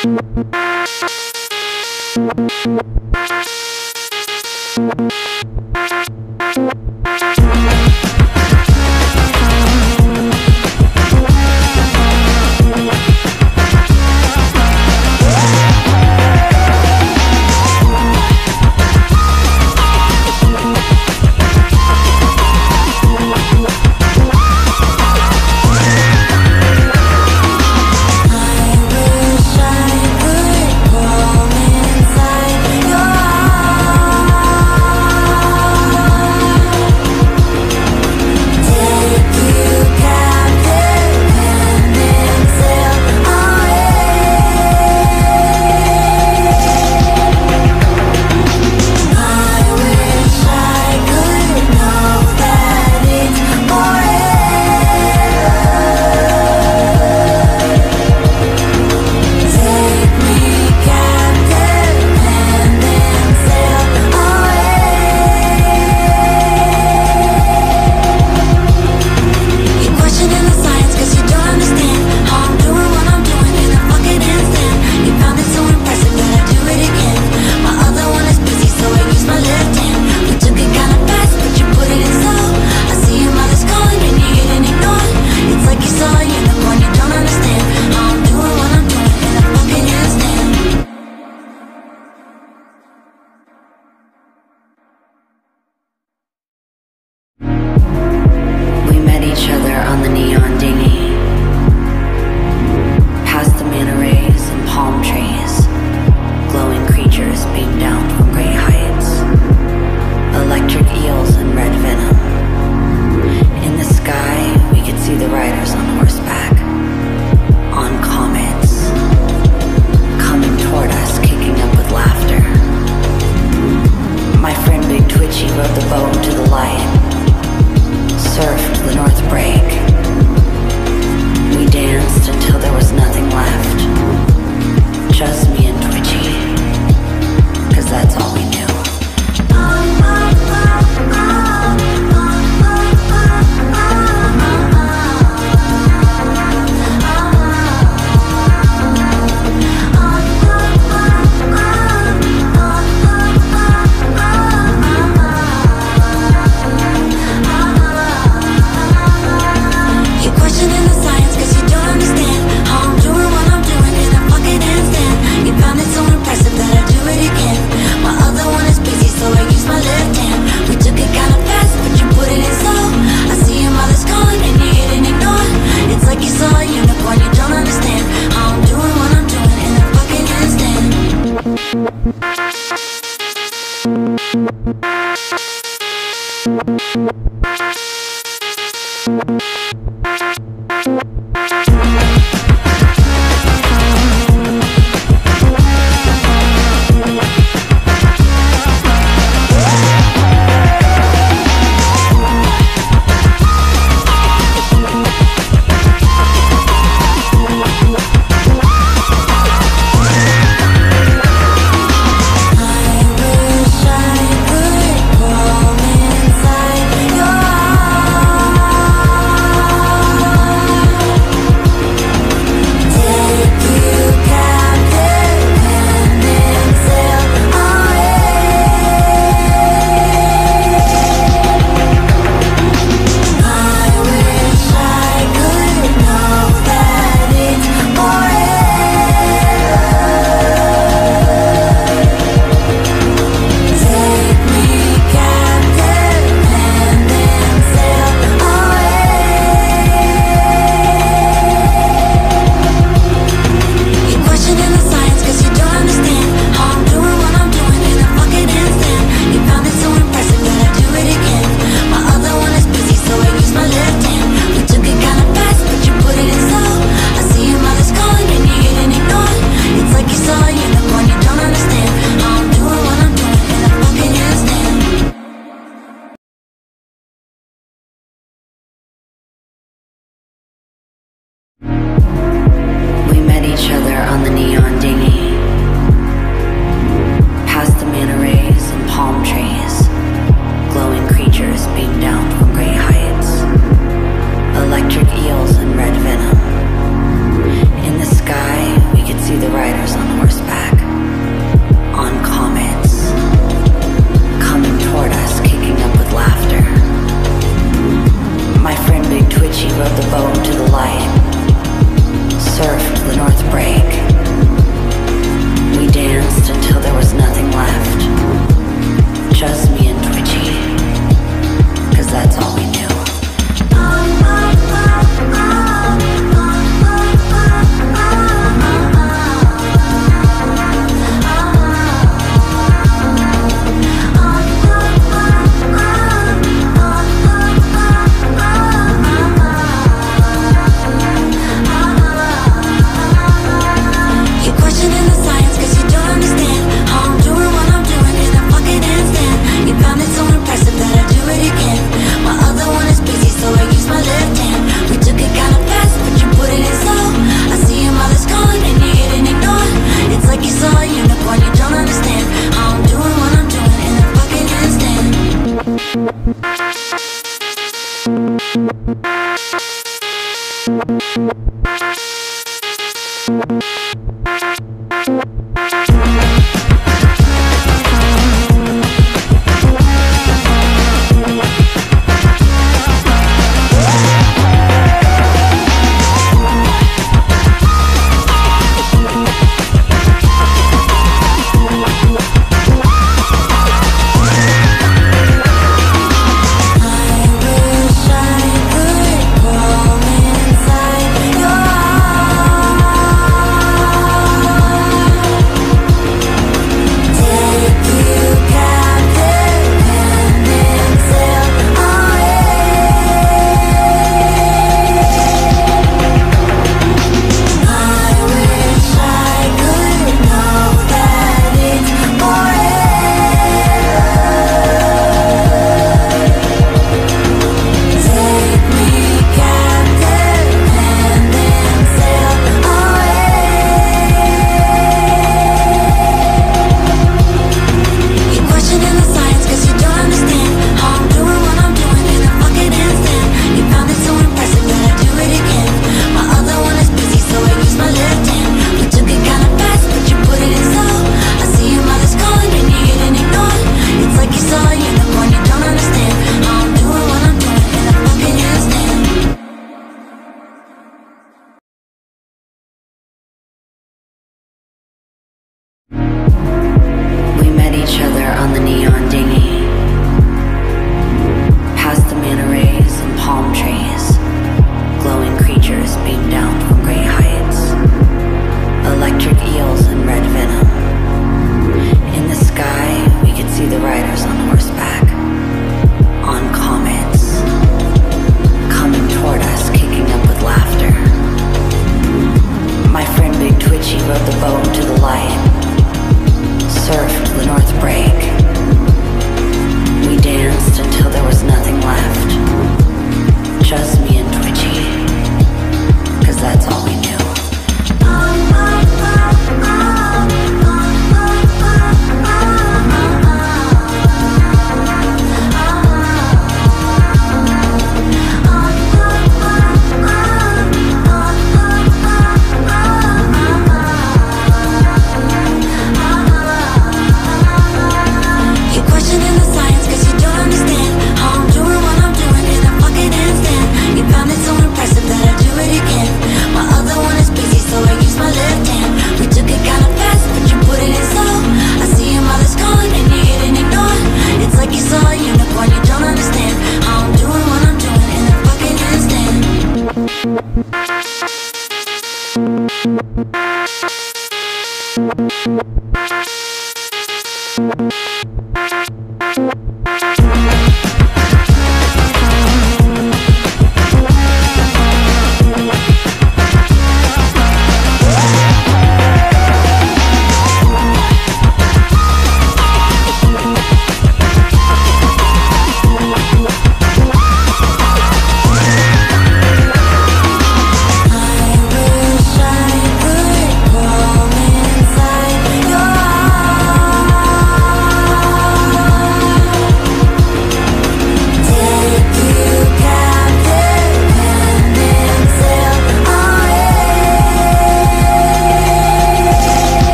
Thank you.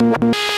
Thank